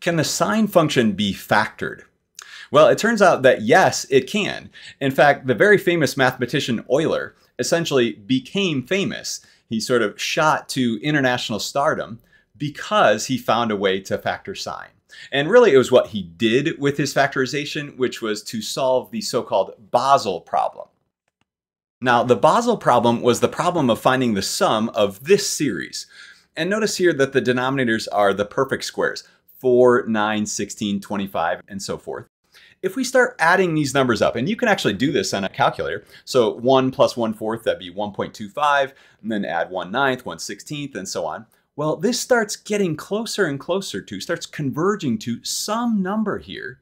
Can the sine function be factored? Well, it turns out that yes, it can. In fact, the very famous mathematician Euler essentially became famous. He sort of shot to international stardom because he found a way to factor sine. And really, it was what he did with his factorization, which was to solve the so-called Basel problem. Now, the Basel problem was the problem of finding the sum of this series. And notice here that the denominators are the perfect squares, 4, 9, 16, 25, and so forth. If we start adding these numbers up, and you can actually do this on a calculator, so 1 plus 1 fourth, that'd be 1.25, and then add 1 ninth, 1 16th, and so on. Well, this starts getting closer and closer to, starts converging to some number here.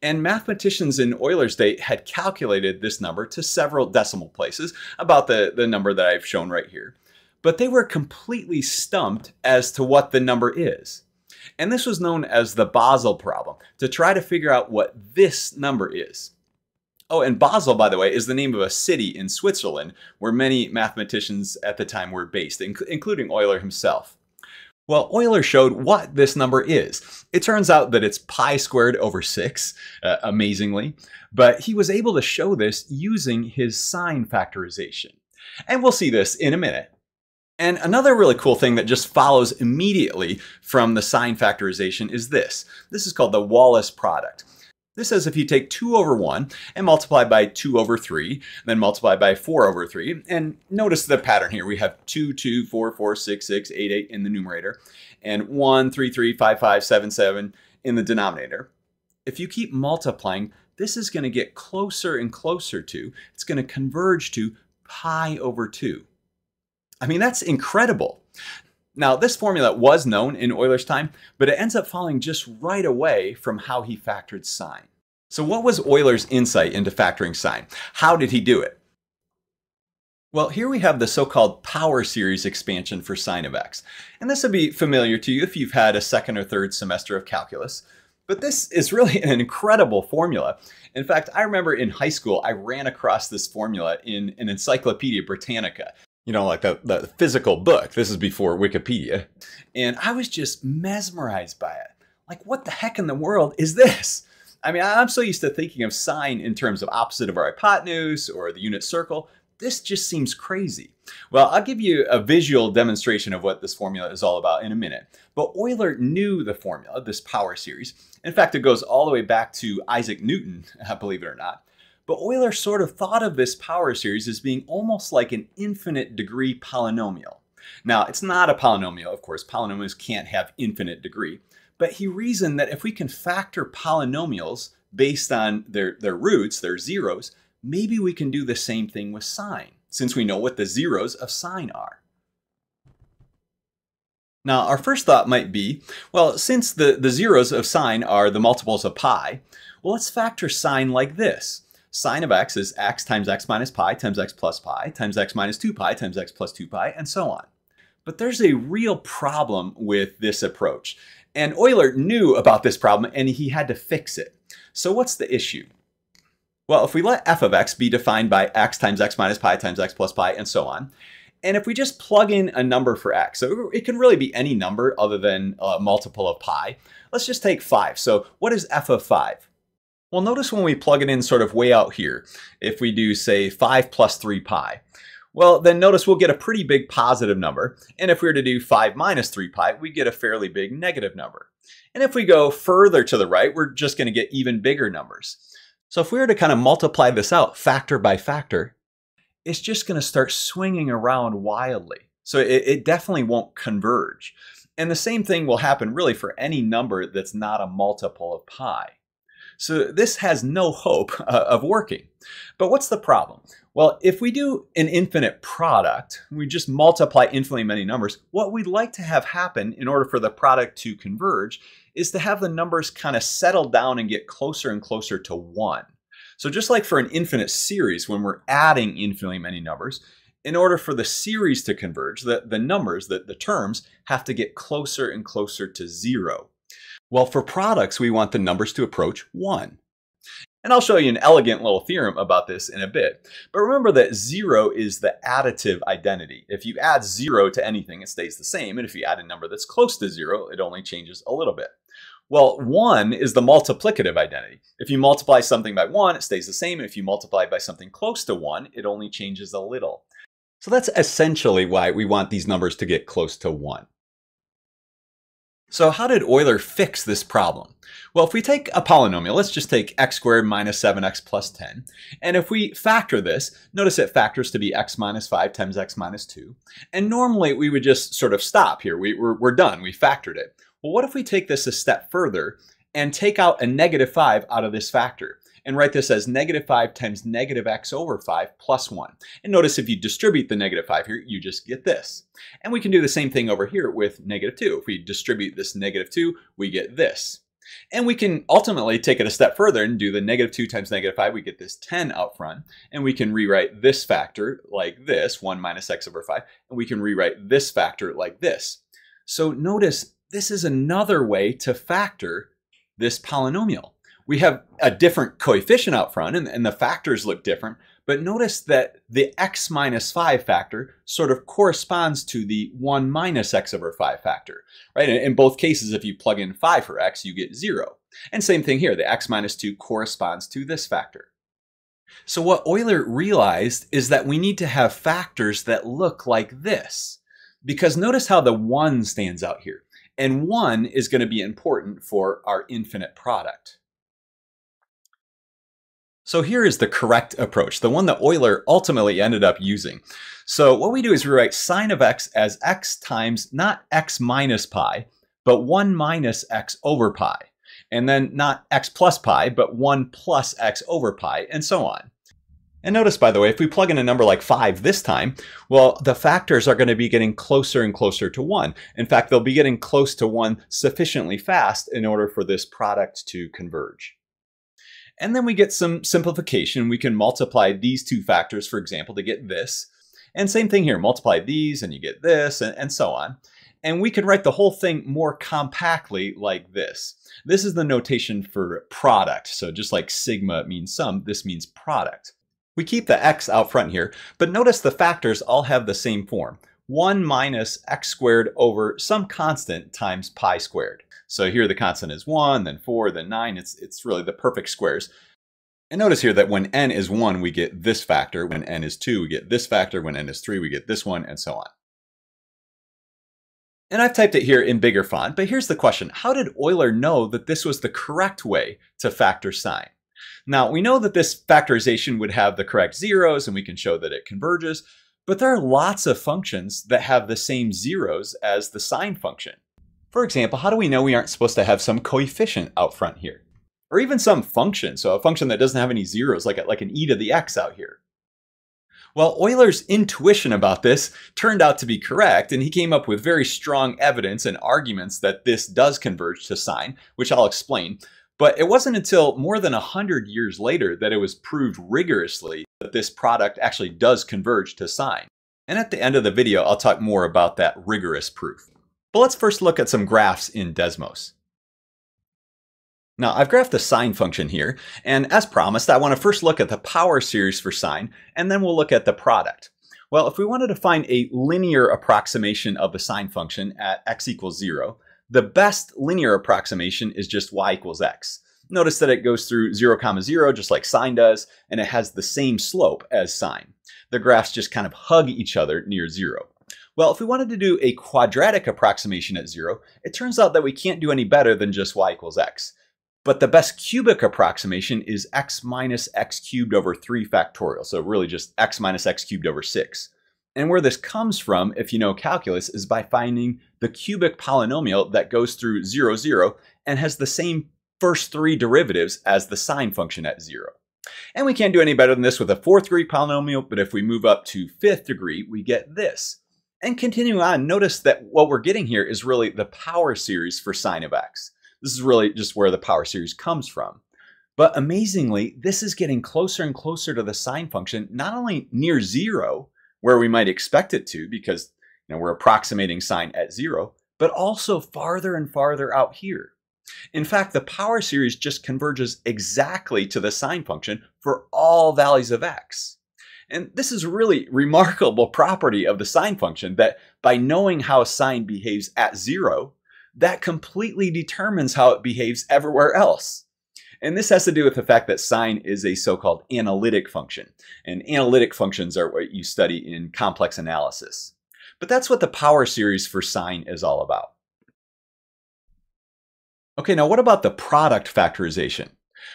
And mathematicians in Euler's day had calculated this number to several decimal places, about the, the number that I've shown right here. But they were completely stumped as to what the number is. And this was known as the Basel problem, to try to figure out what this number is. Oh, and Basel, by the way, is the name of a city in Switzerland where many mathematicians at the time were based, inc including Euler himself. Well, Euler showed what this number is. It turns out that it's pi squared over 6, uh, amazingly, but he was able to show this using his sine factorization. And we'll see this in a minute. And another really cool thing that just follows immediately from the sine factorization is this. This is called the Wallis product. This says if you take 2 over 1 and multiply by 2 over 3, then multiply by 4 over 3, and notice the pattern here. We have 2, 2, 4, 4, 6, 6, 8, 8 in the numerator, and 1, 3, 3, 5, 5, 7, 7 in the denominator. If you keep multiplying, this is going to get closer and closer to, it's going to converge to pi over 2. I mean, that's incredible. Now, this formula was known in Euler's time, but it ends up falling just right away from how he factored sine. So what was Euler's insight into factoring sine? How did he do it? Well, here we have the so-called power series expansion for sine of x. And this will be familiar to you if you've had a second or third semester of calculus. But this is really an incredible formula. In fact, I remember in high school, I ran across this formula in an Encyclopedia Britannica you know, like the, the physical book. This is before Wikipedia. And I was just mesmerized by it. Like, what the heck in the world is this? I mean, I'm so used to thinking of sine in terms of opposite of our hypotenuse or the unit circle. This just seems crazy. Well, I'll give you a visual demonstration of what this formula is all about in a minute. But Euler knew the formula, this power series. In fact, it goes all the way back to Isaac Newton, believe it or not. But Euler sort of thought of this power series as being almost like an infinite degree polynomial. Now, it's not a polynomial, of course, polynomials can't have infinite degree, but he reasoned that if we can factor polynomials based on their, their roots, their zeros, maybe we can do the same thing with sine, since we know what the zeros of sine are. Now, our first thought might be, well, since the, the zeros of sine are the multiples of pi, well, let's factor sine like this sine of x is x times x minus pi times x plus pi times x minus 2 pi times x plus 2 pi, and so on. But there's a real problem with this approach. And Euler knew about this problem and he had to fix it. So what's the issue? Well, if we let f of x be defined by x times x minus pi times x plus pi and so on, and if we just plug in a number for x, so it can really be any number other than a multiple of pi, let's just take 5. So what is f of 5? Well, notice when we plug it in sort of way out here, if we do say 5 plus 3 pi, well, then notice we'll get a pretty big positive number. And if we were to do 5 minus 3 pi, we get a fairly big negative number. And if we go further to the right, we're just going to get even bigger numbers. So if we were to kind of multiply this out factor by factor, it's just going to start swinging around wildly. So it, it definitely won't converge. And the same thing will happen really for any number that's not a multiple of pi. So this has no hope uh, of working. But what's the problem? Well, if we do an infinite product, we just multiply infinitely many numbers, what we'd like to have happen in order for the product to converge is to have the numbers kind of settle down and get closer and closer to one. So just like for an infinite series, when we're adding infinitely many numbers, in order for the series to converge, the, the numbers, the, the terms, have to get closer and closer to zero. Well, for products, we want the numbers to approach 1. And I'll show you an elegant little theorem about this in a bit. But remember that 0 is the additive identity. If you add 0 to anything, it stays the same. And if you add a number that's close to 0, it only changes a little bit. Well, 1 is the multiplicative identity. If you multiply something by 1, it stays the same. If you multiply by something close to 1, it only changes a little. So that's essentially why we want these numbers to get close to 1. So how did Euler fix this problem? Well, if we take a polynomial, let's just take x squared minus 7x plus 10. And if we factor this, notice it factors to be x minus 5 times x minus 2. And normally we would just sort of stop here. We, we're, we're done. We factored it. Well, what if we take this a step further and take out a negative 5 out of this factor? And write this as negative 5 times negative x over 5 plus 1. And notice if you distribute the negative 5 here, you just get this. And we can do the same thing over here with negative 2. If we distribute this negative 2, we get this. And we can ultimately take it a step further and do the negative 2 times negative 5. We get this 10 out front. And we can rewrite this factor like this, 1 minus x over 5. And we can rewrite this factor like this. So notice this is another way to factor this polynomial we have a different coefficient out front and, and, the factors look different, but notice that the x minus 5 factor sort of corresponds to the 1 minus x over 5 factor, right? In, in both cases, if you plug in 5 for x, you get 0. And same thing here, the x minus 2 corresponds to this factor. So what Euler realized is that we need to have factors that look like this. Because notice how the 1 stands out here. And 1 is going to be important for our infinite product. So here is the correct approach, the one that Euler ultimately ended up using. So what we do is we write sine of x as x times not x minus pi, but 1 minus x over pi. And then not x plus pi, but 1 plus x over pi, and so on. And notice, by the way, if we plug in a number like 5 this time, well, the factors are going to be getting closer and closer to 1. In fact, they'll be getting close to 1 sufficiently fast in order for this product to converge. And then we get some simplification. We can multiply these two factors, for example, to get this. And same thing here, multiply these and you get this and, and so on. And we can write the whole thing more compactly like this. This is the notation for product. So just like sigma means sum, this means product. We keep the x out front here, but notice the factors all have the same form. 1 minus x squared over some constant times pi squared. So here the constant is 1, then 4, then 9. It's, it's really the perfect squares. And notice here that when n is 1, we get this factor. When n is 2, we get this factor. When n is 3, we get this one, and so on. And I've typed it here in bigger font, but here's the question. How did Euler know that this was the correct way to factor sine? Now, we know that this factorization would have the correct zeros, and we can show that it converges, but there are lots of functions that have the same zeros as the sine function. For example, how do we know we aren't supposed to have some coefficient out front here? Or even some function, so a function that doesn't have any zeros, like, a, like an e to the x out here. Well, Euler's intuition about this turned out to be correct, and he came up with very strong evidence and arguments that this does converge to sine, which I'll explain. But it wasn't until more than 100 years later that it was proved rigorously that this product actually does converge to sine. And at the end of the video, I'll talk more about that rigorous proof. But let's first look at some graphs in Desmos. Now, I've graphed the sine function here, and as promised, I want to first look at the power series for sine, and then we'll look at the product. Well, if we wanted to find a linear approximation of the sine function at x equals 0, the best linear approximation is just y equals x. Notice that it goes through 0, comma 0, just like sine does, and it has the same slope as sine. The graphs just kind of hug each other near 0. Well, if we wanted to do a quadratic approximation at zero, it turns out that we can't do any better than just y equals x. But the best cubic approximation is x minus x cubed over 3 factorial, so really just x minus x cubed over 6. And where this comes from, if you know calculus, is by finding the cubic polynomial that goes through 0, 0 and has the same first three derivatives as the sine function at 0. And we can't do any better than this with a fourth degree polynomial, but if we move up to fifth degree, we get this. And continuing on, notice that what we're getting here is really the power series for sine of x. This is really just where the power series comes from. But amazingly, this is getting closer and closer to the sine function, not only near zero, where we might expect it to, because you know, we're approximating sine at zero, but also farther and farther out here. In fact, the power series just converges exactly to the sine function for all values of x. And this is really remarkable property of the sine function that by knowing how sine behaves at zero, that completely determines how it behaves everywhere else. And this has to do with the fact that sine is a so-called analytic function. And analytic functions are what you study in complex analysis. But that's what the power series for sine is all about. Okay, now what about the product factorization?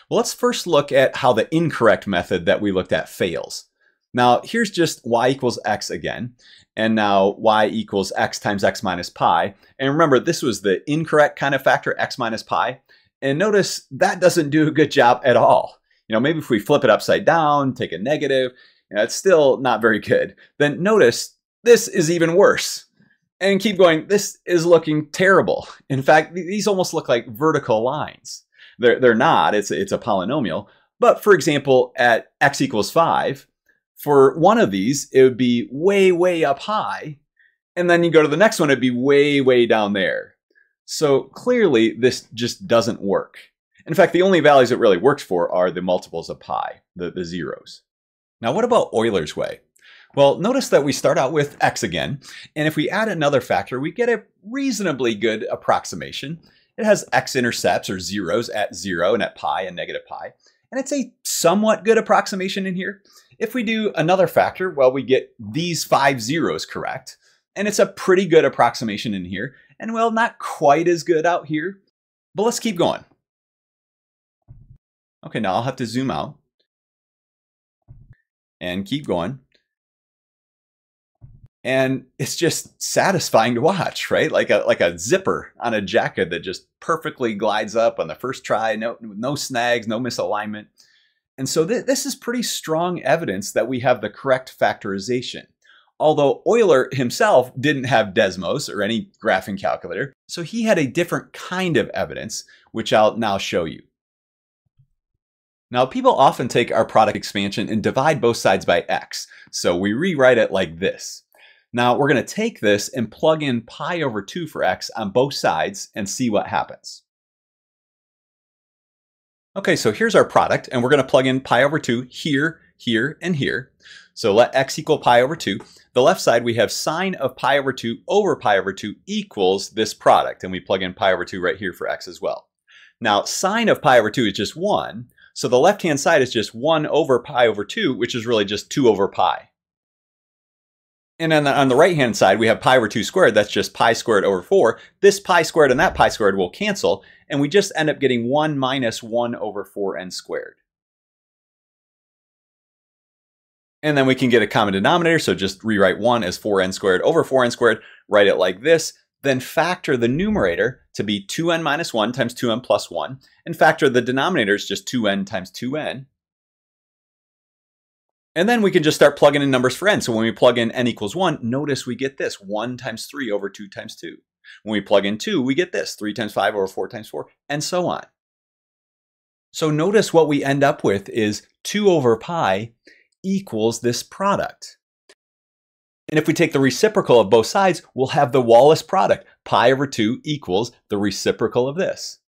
Well, let's first look at how the incorrect method that we looked at fails. Now, here's just y equals x again, and now y equals x times x minus pi. And remember, this was the incorrect kind of factor, x minus pi. And notice that doesn't do a good job at all. You know, maybe if we flip it upside down, take a negative, you know, it's still not very good. Then notice this is even worse. And keep going, this is looking terrible. In fact, these almost look like vertical lines. They're, they're not, it's, it's a polynomial. But for example, at x equals 5, for one of these, it would be way, way up high. And then you go to the next one, it'd be way, way down there. So clearly, this just doesn't work. In fact, the only values it really works for are the multiples of pi, the, the zeros. Now, what about Euler's way? Well, notice that we start out with x again, and if we add another factor, we get a reasonably good approximation. It has x-intercepts or zeros at 0 and at pi and negative pi, and it's a somewhat good approximation in here. If we do another factor, well, we get these five zeros correct, and it's a pretty good approximation in here and well, not quite as good out here, but let's keep going. Okay, now I'll have to zoom out and keep going. And it's just satisfying to watch, right? Like a like a zipper on a jacket that just perfectly glides up on the first try, no no snags, no misalignment. And so th this is pretty strong evidence that we have the correct factorization although Euler himself didn't have Desmos or any graphing calculator, so he had a different kind of evidence, which I'll now show you. Now, people often take our product expansion and divide both sides by x, so we rewrite it like this. Now, we're going to take this and plug in pi over 2 for x on both sides and see what happens. Okay, so here's our product, and we're going to plug in pi over 2 here, here, and here. So let x equal pi over 2. The left side, we have sine of pi over 2 over pi over 2 equals this product. And we plug in pi over 2 right here for x as well. Now, sine of pi over 2 is just 1. So the left-hand side is just 1 over pi over 2, which is really just 2 over pi. And then on the right-hand side, we have pi over 2 squared. That's just pi squared over 4. This pi squared and that pi squared will cancel, and we just end up getting 1 minus 1 over 4n squared. And then we can get a common denominator. So just rewrite 1 as 4n squared over 4n squared, write it like this. Then factor the numerator to be 2n minus 1 times 2n plus 1. And factor the denominator is just 2n times 2n. And then we can just start plugging in numbers for n. So when we plug in n equals 1, notice we get this, 1 times 3 over 2 times 2. When we plug in 2, we get this, 3 times 5 over 4 times 4, and so on. So notice what we end up with is 2 over pi equals this product. And if we take the reciprocal of both sides, we'll have the Wallis product. Pi over 2 equals the reciprocal of this.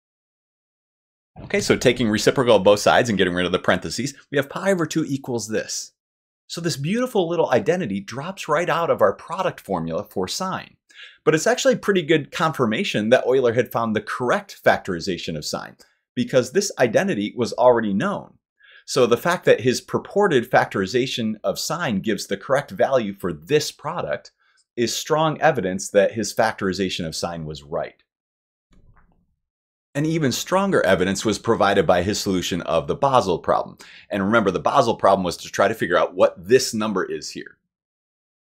Okay, so taking reciprocal of both sides and getting rid of the parentheses, we have pi over 2 equals this. So this beautiful little identity drops right out of our product formula for sine. But it's actually pretty good confirmation that Euler had found the correct factorization of sine, because this identity was already known. So the fact that his purported factorization of sine gives the correct value for this product is strong evidence that his factorization of sine was right. And even stronger evidence was provided by his solution of the Basel problem. And remember, the Basel problem was to try to figure out what this number is here.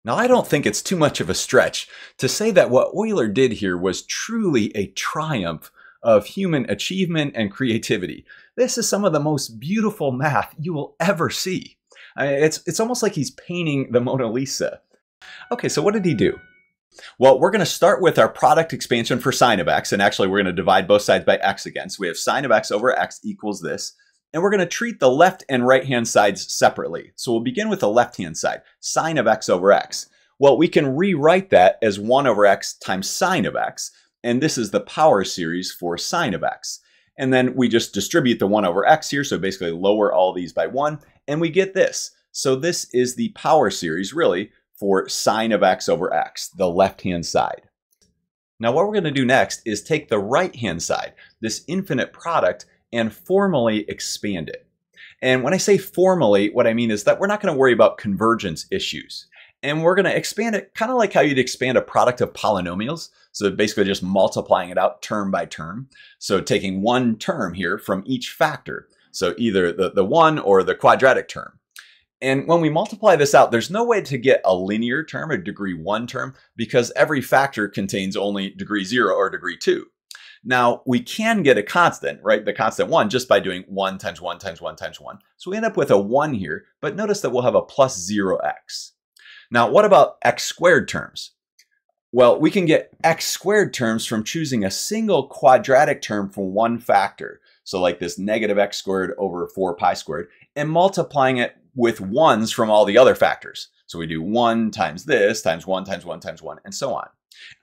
Now, I don't think it's too much of a stretch to say that what Euler did here was truly a triumph of human achievement and creativity. This is some of the most beautiful math you will ever see. it's, it's almost like he's painting the Mona Lisa. Okay, so what did he do? Well, we're going to start with our product expansion for sine of x, and actually we're going to divide both sides by x again. So we have sine of x over x equals this. And we're going to treat the left and right hand sides separately. So we'll begin with the left hand side, sine of x over x. Well, we can rewrite that as 1 over x times sine of x and this is the power series for sine of x. And then we just distribute the 1 over x here, so basically lower all these by 1, and we get this. So this is the power series, really, for sine of x over x, the left-hand side. Now what we're going to do next is take the right-hand side, this infinite product, and formally expand it. And when I say formally, what I mean is that we're not going to worry about convergence issues. And we're going to expand it kind of like how you'd expand a product of polynomials. So basically just multiplying it out term by term. So taking one term here from each factor. So either the, the one or the quadratic term. And when we multiply this out, there's no way to get a linear term, a degree one term, because every factor contains only degree zero or degree two. Now, we can get a constant, right? The constant 1 just by doing 1 times 1 times 1 times 1. So we end up with a 1 here, but notice that we'll have a plus 0x. Now, what about x squared terms? Well, we can get x squared terms from choosing a single quadratic term from one factor. So like this negative x squared over 4 pi squared, and multiplying it with ones from all the other factors. So we do 1 times this, times 1 times 1 times 1, and so on.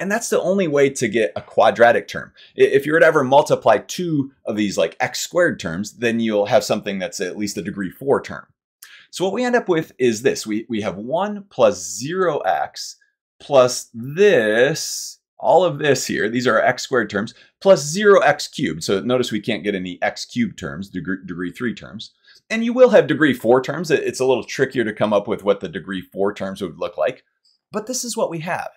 And that's the only way to get a quadratic term. If you were to ever multiply two of these like x squared terms, then you'll have something that's at least a degree four term. So what we end up with is this. We, we have 1 plus 0x plus this, all of this here, these are x squared terms, plus 0x cubed. So notice we can't get any x cubed terms, degree, degree 3 terms. And you will have degree 4 terms. It's a little trickier to come up with what the degree 4 terms would look like. But this is what we have.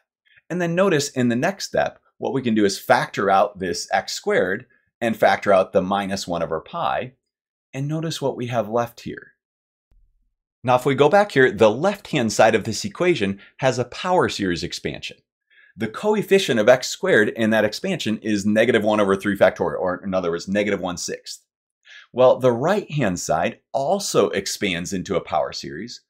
And then notice in the next step, what we can do is factor out this x squared and factor out the minus 1 over pi. And notice what we have left here. Now, if we go back here, the left-hand side of this equation has a power series expansion. The coefficient of x squared in that expansion is negative 1 over 3 factorial, or in other words, negative 1 sixth. Well, the right-hand side also expands into a power series,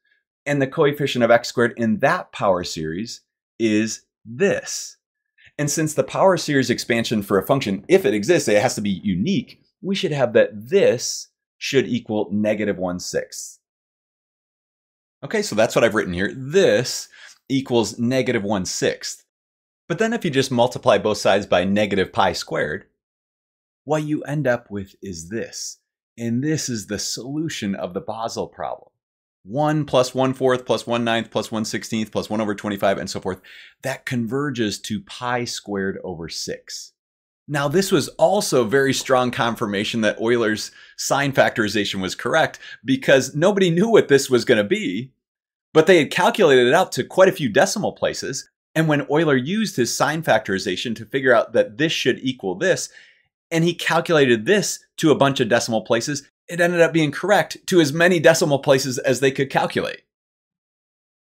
and the coefficient of x squared in that power series is this. And since the power series expansion for a function, if it exists, it has to be unique, we should have that this should equal negative 1 sixth. Okay, so that's what I've written here. This equals negative 1 sixth. But then if you just multiply both sides by negative pi squared, what you end up with is this. And this is the solution of the Basel problem. 1 plus 1 fourth plus 1 ninth plus 1 sixteenth plus 1 over 25 and so forth, that converges to pi squared over 6. Now, this was also very strong confirmation that Euler's sine factorization was correct because nobody knew what this was going to be, but they had calculated it out to quite a few decimal places. And when Euler used his sine factorization to figure out that this should equal this, and he calculated this to a bunch of decimal places, it ended up being correct to as many decimal places as they could calculate.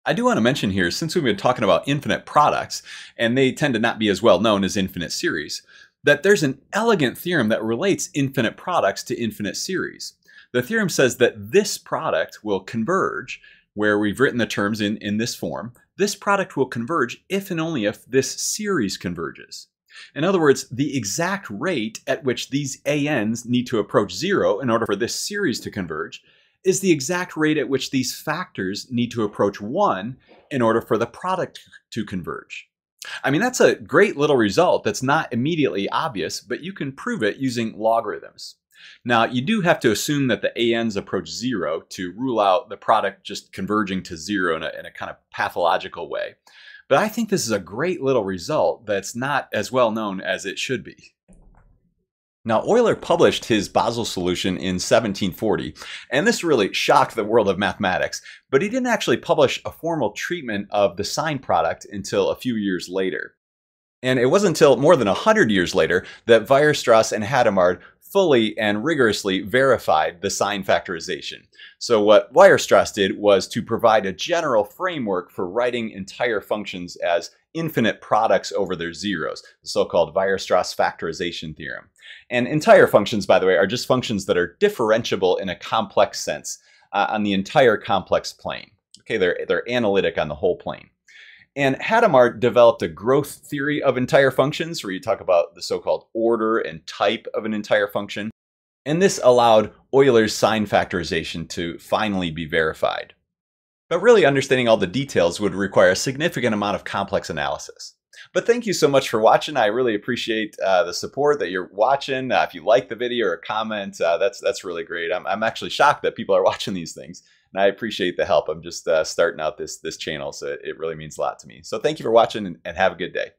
I do want to mention here, since we've been talking about infinite products, and they tend to not be as well known as infinite series, that there's an elegant theorem that relates infinite products to infinite series. The theorem says that this product will converge, where we've written the terms in, in this form. This product will converge if and only if this series converges. In other words, the exact rate at which these ANs need to approach zero in order for this series to converge is the exact rate at which these factors need to approach one in order for the product to converge. I mean, that's a great little result that's not immediately obvious, but you can prove it using logarithms. Now, you do have to assume that the ANs approach zero to rule out the product just converging to zero in a, in a kind of pathological way. But I think this is a great little result that's not as well known as it should be. Now, Euler published his Basel solution in 1740, and this really shocked the world of mathematics, but he didn't actually publish a formal treatment of the sine product until a few years later. And it wasn't until more than 100 years later that Weierstrass and Hadamard fully and rigorously verified the sine factorization. So what Weierstrass did was to provide a general framework for writing entire functions as infinite products over their zeros, the so-called Weierstrass factorization theorem. And entire functions, by the way, are just functions that are differentiable in a complex sense uh, on the entire complex plane. Okay, they're, they're analytic on the whole plane. And Hadamard developed a growth theory of entire functions where you talk about the so-called order and type of an entire function. And this allowed Euler's sine factorization to finally be verified. But really understanding all the details would require a significant amount of complex analysis. But thank you so much for watching. I really appreciate uh, the support that you're watching. Uh, if you like the video or comment, uh, that's that's really great. I'm, I'm actually shocked that people are watching these things and I appreciate the help. I'm just uh, starting out this this channel, so it, really means a lot to me. So thank you for watching and have a good day.